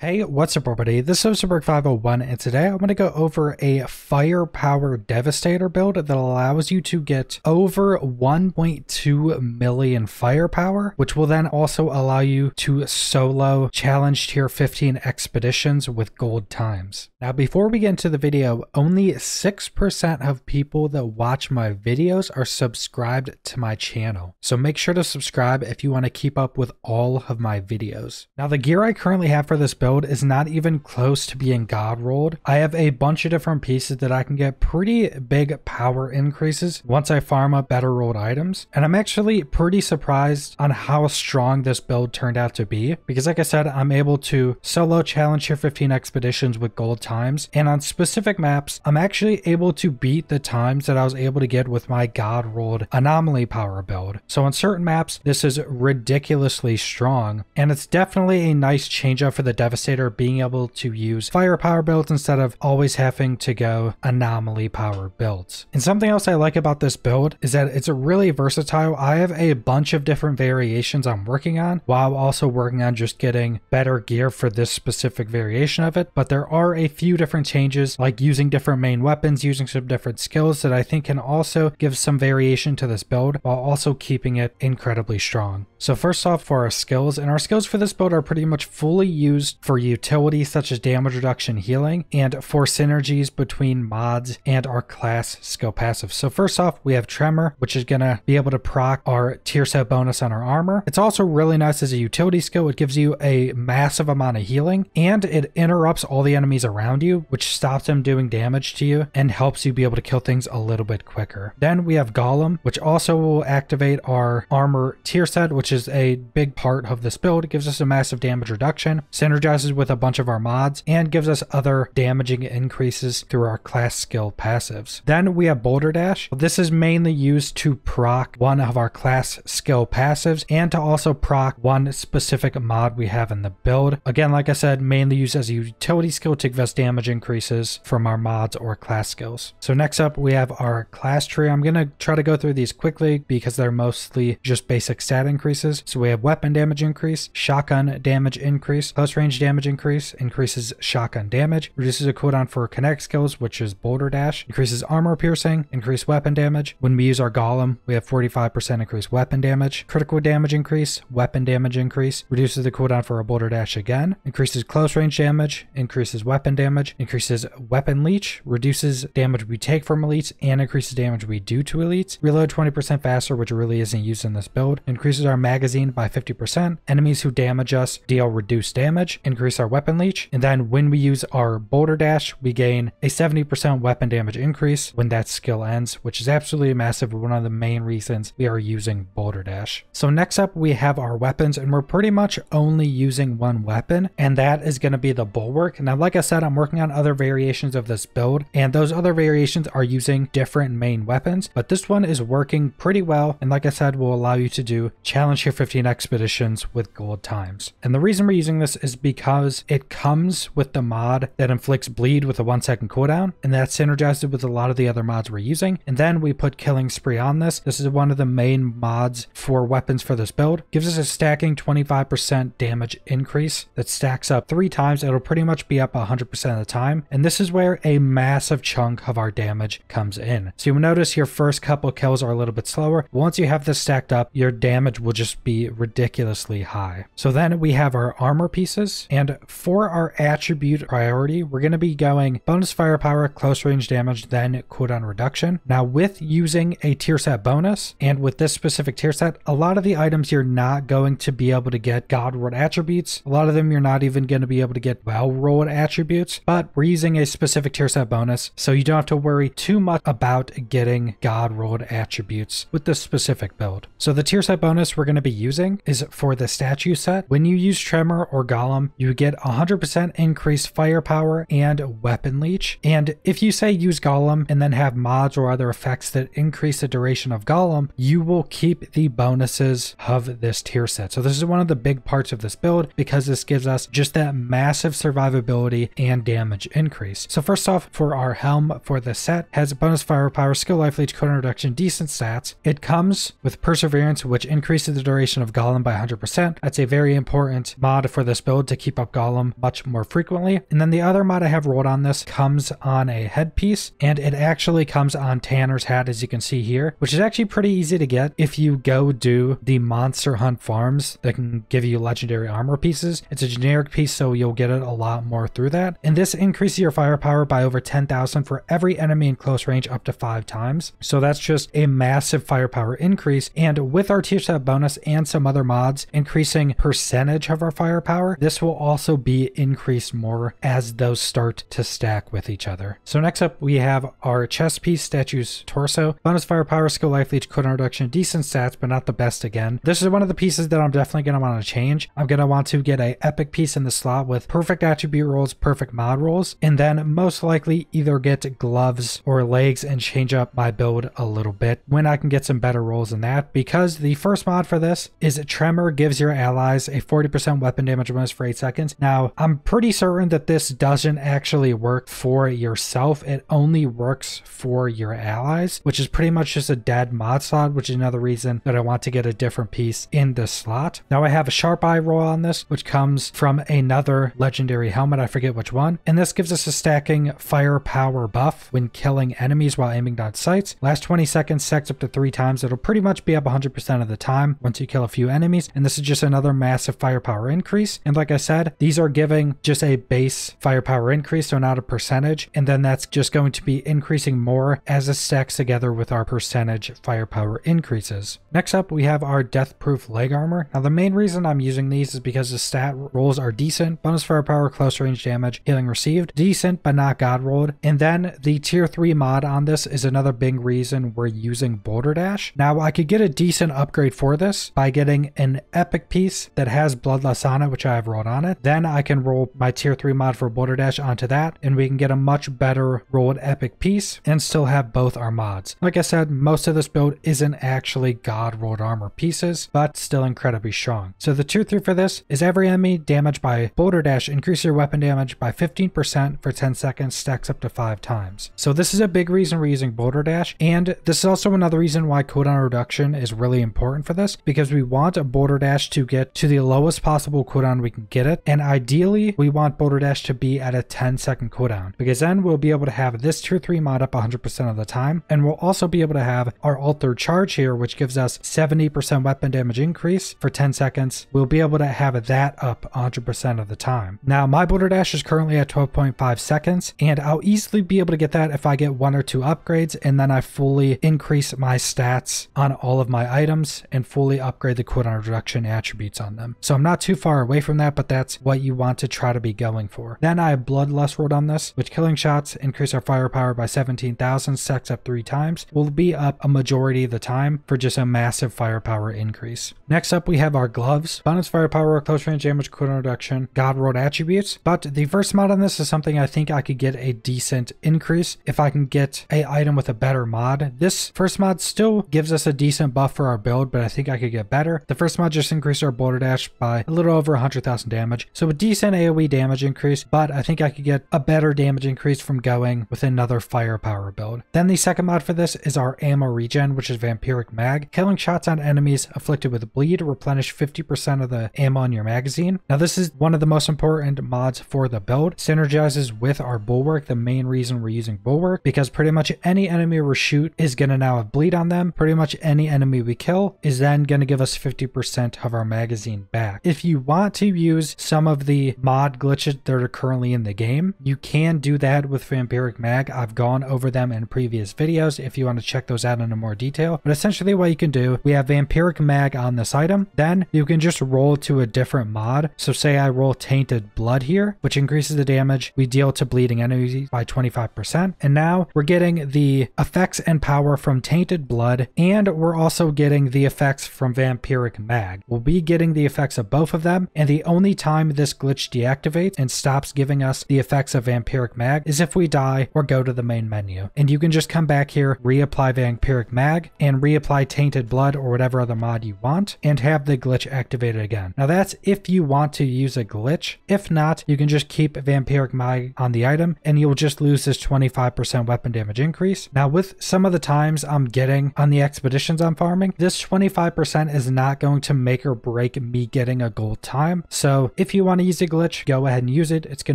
Hey, what's up everybody? This is Osterberg501 and today I'm going to go over a firepower devastator build that allows you to get over 1.2 million firepower, which will then also allow you to solo challenge tier 15 expeditions with gold times. Now before we get into the video, only 6% of people that watch my videos are subscribed to my channel. So make sure to subscribe if you want to keep up with all of my videos. Now the gear I currently have for this build build is not even close to being god rolled. I have a bunch of different pieces that I can get pretty big power increases once I farm up better rolled items. And I'm actually pretty surprised on how strong this build turned out to be. Because like I said, I'm able to solo challenge tier 15 expeditions with gold times. And on specific maps, I'm actually able to beat the times that I was able to get with my god rolled anomaly power build. So on certain maps, this is ridiculously strong. And it's definitely a nice change up for the Devastator Devastator being able to use firepower builds instead of always having to go anomaly power builds. And something else I like about this build is that it's really versatile. I have a bunch of different variations I'm working on while also working on just getting better gear for this specific variation of it. But there are a few different changes like using different main weapons, using some different skills that I think can also give some variation to this build while also keeping it incredibly strong. So first off for our skills, and our skills for this build are pretty much fully used for utilities such as damage reduction healing, and for synergies between mods and our class skill passive. So first off, we have Tremor, which is going to be able to proc our tier set bonus on our armor. It's also really nice as a utility skill. It gives you a massive amount of healing, and it interrupts all the enemies around you, which stops them doing damage to you and helps you be able to kill things a little bit quicker. Then we have Golem, which also will activate our armor tier set, which is a big part of this build. It gives us a massive damage reduction, synergizes with a bunch of our mods, and gives us other damaging increases through our class skill passives. Then we have Boulder Dash. This is mainly used to proc one of our class skill passives and to also proc one specific mod we have in the build. Again, like I said, mainly used as a utility skill to give us damage increases from our mods or class skills. So next up, we have our class tree. I'm going to try to go through these quickly because they're mostly just basic stat increases. So we have weapon damage increase, shotgun damage increase, close range damage damage increase, increases shotgun damage, reduces a cooldown for kinetic skills, which is boulder dash, increases armor piercing, increased weapon damage. When we use our golem, we have 45% increased weapon damage, critical damage increase, weapon damage increase, reduces the cooldown for a boulder dash again, increases close range damage, increases weapon damage, increases weapon leech, reduces damage we take from elites, and increases damage we do to elites. Reload 20% faster, which really isn't used in this build. Increases our magazine by 50%. Enemies who damage us deal reduced damage increase our weapon leech. And then when we use our boulder dash, we gain a 70% weapon damage increase when that skill ends, which is absolutely massive. One of the main reasons we are using boulder dash. So next up, we have our weapons and we're pretty much only using one weapon and that is going to be the bulwark. Now, like I said, I'm working on other variations of this build and those other variations are using different main weapons, but this one is working pretty well. And like I said, will allow you to do challenge tier 15 expeditions with gold times. And the reason we're using this is because because it comes with the mod that inflicts bleed with a one second cooldown, and that's synergized with a lot of the other mods we're using. And then we put killing spree on this. This is one of the main mods for weapons for this build. Gives us a stacking 25% damage increase that stacks up three times. It'll pretty much be up 100% of the time. And this is where a massive chunk of our damage comes in. So you'll notice your first couple kills are a little bit slower. Once you have this stacked up, your damage will just be ridiculously high. So then we have our armor pieces and and for our attribute priority, we're going to be going bonus firepower, close range damage, then cooldown reduction. Now with using a tier set bonus and with this specific tier set, a lot of the items you're not going to be able to get God rolled attributes. A lot of them you're not even going to be able to get well rolled attributes, but we're using a specific tier set bonus. So you don't have to worry too much about getting God rolled attributes with this specific build. So the tier set bonus we're going to be using is for the statue set. When you use Tremor or Golem, you get 100% increased firepower and weapon leech. And if you say use Golem and then have mods or other effects that increase the duration of Golem, you will keep the bonuses of this tier set. So this is one of the big parts of this build because this gives us just that massive survivability and damage increase. So first off, for our helm for the set has bonus firepower, skill life leech, cooldown reduction, decent stats. It comes with perseverance, which increases the duration of Golem by 100%. That's a very important mod for this build to keep keep up Golem much more frequently. And then the other mod I have rolled on this comes on a headpiece and it actually comes on Tanner's hat as you can see here, which is actually pretty easy to get if you go do the monster hunt farms that can give you legendary armor pieces. It's a generic piece so you'll get it a lot more through that. And this increases your firepower by over 10,000 for every enemy in close range up to five times. So that's just a massive firepower increase. And with our tier set bonus and some other mods increasing percentage of our firepower, this will also be increased more as those start to stack with each other. So next up we have our chest piece, statue's torso, bonus fire, power, skill life leech, cooldown reduction, decent stats, but not the best again. This is one of the pieces that I'm definitely going to want to change. I'm going to want to get a epic piece in the slot with perfect attribute rolls, perfect mod rolls, and then most likely either get gloves or legs and change up my build a little bit when I can get some better rolls than that because the first mod for this is Tremor gives your allies a 40% weapon damage bonus for 8 seconds. Now, I'm pretty certain that this doesn't actually work for yourself. It only works for your allies, which is pretty much just a dead mod slot, which is another reason that I want to get a different piece in this slot. Now I have a sharp eye roll on this, which comes from another legendary helmet. I forget which one. And this gives us a stacking firepower buff when killing enemies while aiming down sights. Last 20 seconds stacks up to three times. It'll pretty much be up 100% of the time once you kill a few enemies. And this is just another massive firepower increase. And like I said, these are giving just a base firepower increase, so not a percentage. And then that's just going to be increasing more as it stacks together with our percentage firepower increases. Next up, we have our death proof leg armor. Now the main reason I'm using these is because the stat rolls are decent. Bonus firepower, close range damage, healing received. Decent, but not god rolled. And then the tier 3 mod on this is another big reason we're using Boulder Dash. Now I could get a decent upgrade for this by getting an epic piece that has Bloodlust on it, which I have rolled on it. Then I can roll my tier 3 mod for Boulder Dash onto that, and we can get a much better rolled epic piece and still have both our mods. Like I said, most of this build isn't actually god rolled armor pieces, but still incredibly strong. So the tier 3 for this is every enemy damaged by Boulder Dash increase your weapon damage by 15% for 10 seconds, stacks up to 5 times. So this is a big reason we're using Boulder Dash, and this is also another reason why cooldown reduction is really important for this, because we want a Boulder Dash to get to the lowest possible cooldown we can get it, and ideally we want Boulder Dash to be at a 10 second cooldown, because then we'll be able to have this tier 3 mod up 100% of the time, and we'll also be able to have our Alter Charge here, which gives us 70% weapon damage increase for 10 seconds. We'll be able to have that up 100% of the time. Now, my Boulder Dash is currently at 12.5 seconds, and I'll easily be able to get that if I get one or two upgrades, and then I fully increase my stats on all of my items and fully upgrade the cooldown reduction attributes on them. So I'm not too far away from that, but that's what you want to try to be going for. Then I have Bloodlust rolled on this, which killing shots increase our firepower by 17,000, stacks up three times, will be up a majority of the time for just a massive firepower increase. Next up, we have our gloves. Bonus firepower, close range damage, cooldown reduction, God rolled attributes. But the first mod on this is something I think I could get a decent increase if I can get a item with a better mod. This first mod still gives us a decent buff for our build, but I think I could get better. The first mod just increased our boulder dash by a little over 100,000 damage. So a decent AoE damage increase, but I think I could get a better damage increase from going with another firepower build. Then the second mod for this is our ammo regen, which is Vampiric Mag. Killing shots on enemies afflicted with bleed replenish 50% of the ammo in your magazine. Now this is one of the most important mods for the build. Synergizes with our Bulwark, the main reason we're using Bulwark, because pretty much any enemy we shoot is going to now have bleed on them. Pretty much any enemy we kill is then going to give us 50% of our magazine back. If you want to use some of the mod glitches that are currently in the game, you can do that with Vampiric Mag. I've gone over them in previous videos if you want to check those out in more detail. But essentially what you can do, we have Vampiric Mag on this item, then you can just roll to a different mod. So say I roll Tainted Blood here, which increases the damage we deal to bleeding enemies by 25%. And now we're getting the effects and power from Tainted Blood, and we're also getting the effects from Vampiric Mag. We'll be getting the effects of both of them, and the only time this glitch deactivates and stops giving us the effects of Vampiric Mag is if we die or go to the main menu. And you can just come back here, reapply Vampiric Mag, and reapply Tainted Blood or whatever other mod you want, and have the glitch activated again. Now that's if you want to use a glitch. If not, you can just keep Vampiric Mag on the item, and you'll just lose this 25% weapon damage increase. Now with some of the times I'm getting on the expeditions I'm farming, this 25% is not going to make or break me getting a gold time. So if you want to use a glitch, go ahead and use it. It's going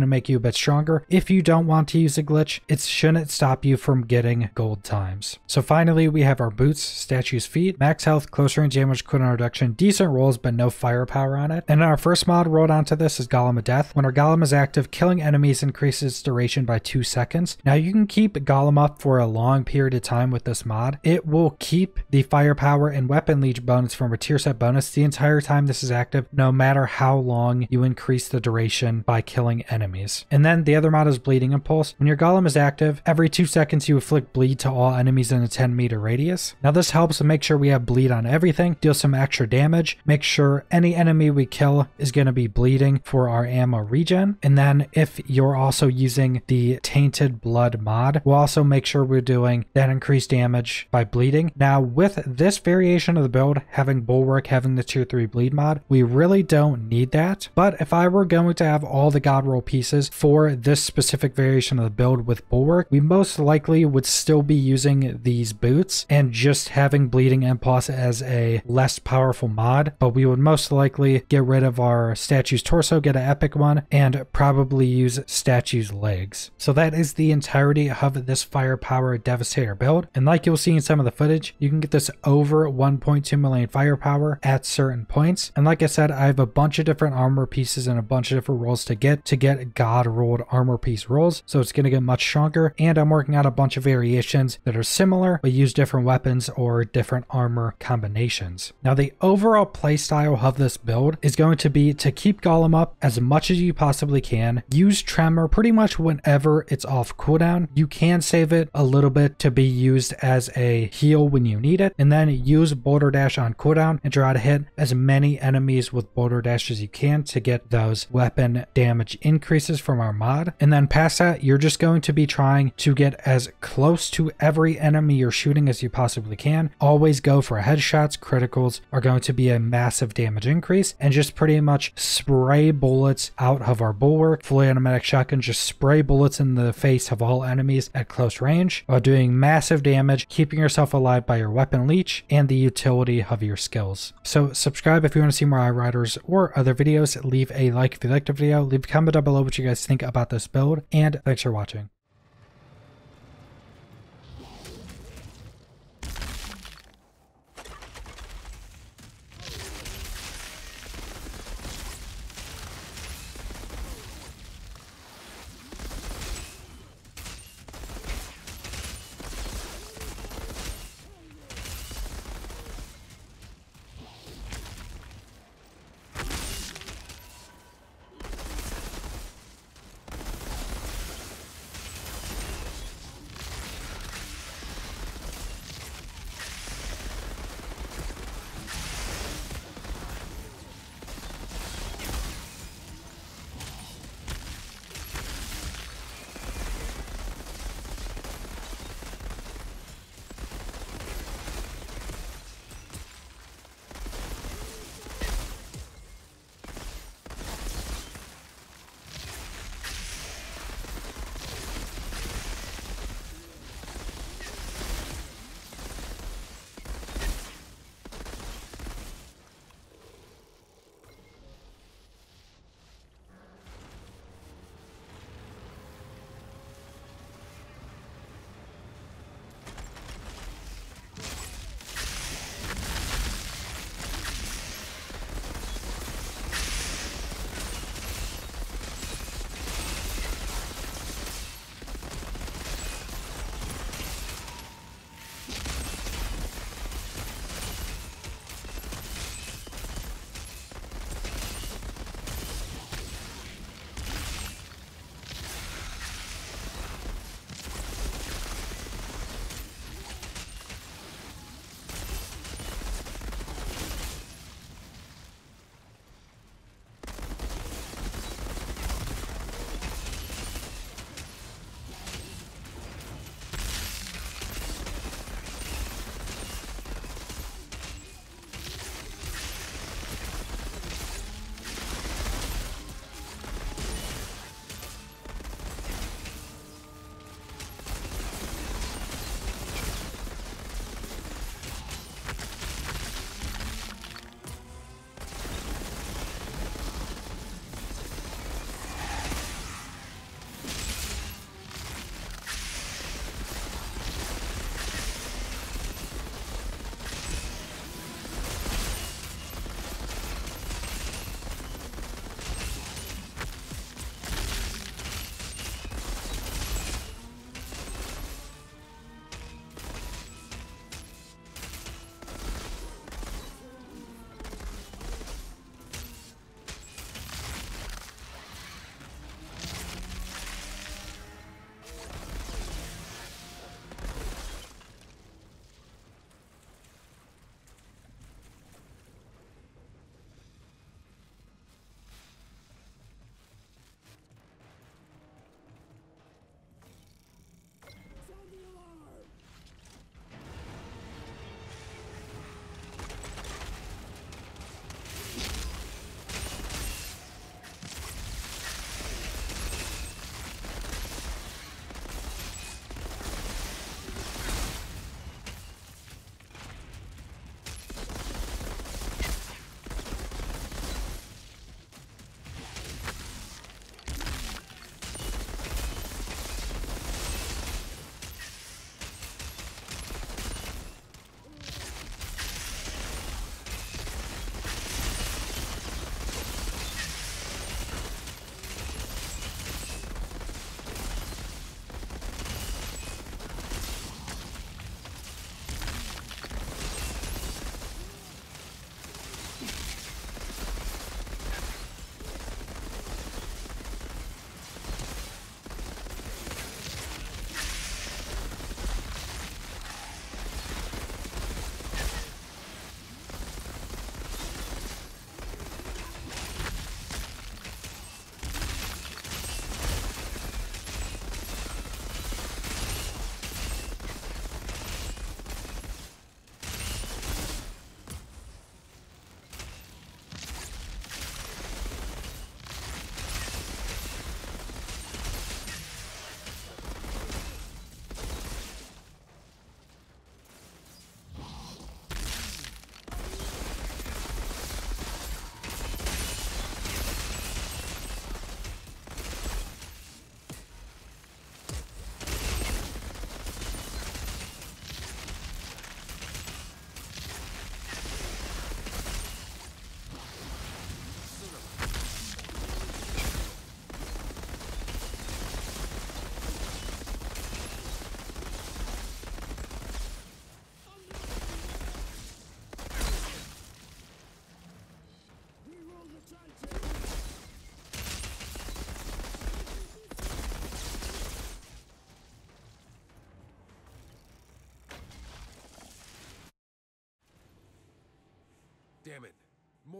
to make you a bit stronger. If you don't want to use a glitch, it shouldn't stop you from getting gold times. So finally, we have our boots, statue's feet, max health, close range damage, cooldown reduction, decent rolls, but no firepower on it. And our first mod rolled onto this is Golem of Death. When our Golem is active, killing enemies increases duration by two seconds. Now you can keep Golem up for a long period of time with this mod. It will keep the firepower and weapon leech bonus from a tier set bonus the entire time this is active, no matter how long you increase the duration by killing enemies. And then the other mod is Bleeding Impulse. When your Golem is active, every two seconds you inflict bleed to all enemies in a 10 meter radius. Now this helps to make sure we have bleed on everything, deal some extra damage, make sure any enemy we kill is going to be bleeding for our ammo regen. And then if you're also using the Tainted Blood mod, we'll also make sure we're doing that increased damage by bleeding. Now with this variation of the build, having Bulwark, having the tier 3 bleed mod, we really don't need that. But if I were going to have all the God roll pieces for this specific variation of the build with Bulwark, we most likely would still be using these boots and just having Bleeding Impulse as a less powerful mod, but we would most likely get rid of our statue's torso, get an epic one, and probably use statue's legs. So that is the entirety of this firepower devastator build. And like you'll see in some of the footage, you can get this over 1.2 million firepower at certain points. And like I said, I have a bunch of different armor pieces and a bunch of different rolls to get to get god rolled armor piece rolls. So it's going to get much stronger. And I'm working out a bunch of variations that are similar, but use different weapons or different armor combinations. Now the overall playstyle of this build is going to be to keep Golem up as much as you possibly can. Use Tremor pretty much whenever it's off cooldown. You can save it a little bit to be used as a heal when you need it. And then use Boulder Dash on cooldown and try to hit as many enemies with Boulder Dash as you can to get those weapon damage increases from our mod. And then past that, you're just going to be trying to get as close to every enemy you're shooting as you possibly can. Always go for headshots. Criticals are going to be a massive damage increase and just pretty much spray bullets out of our bulwark. Fully automatic shotgun, just spray bullets in the face of all enemies at close range while doing massive damage, keeping yourself alive by your weapon leech and the utility of your skills. So subscribe if you want to see more Outriders or other videos. Leave a like if you liked the video. Leave a comment down below what you guys think about this build and thanks for watching.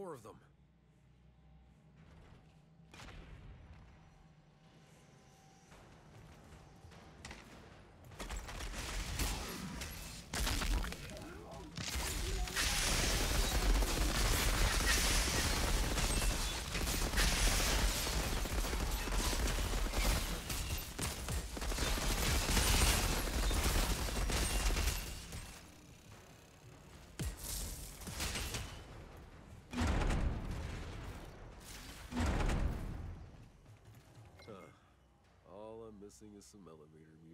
More of them. I'm missing is some elevator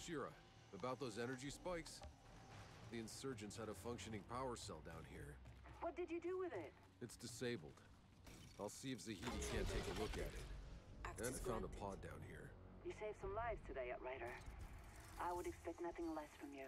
Shira, about those energy spikes? The insurgents had a functioning power cell down here. What did you do with it? It's disabled. I'll see if Zahedi can't take a look at it. And found a pod down here. You saved some lives today, Outrider. I would expect nothing less from you.